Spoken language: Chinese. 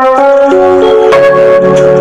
嗯。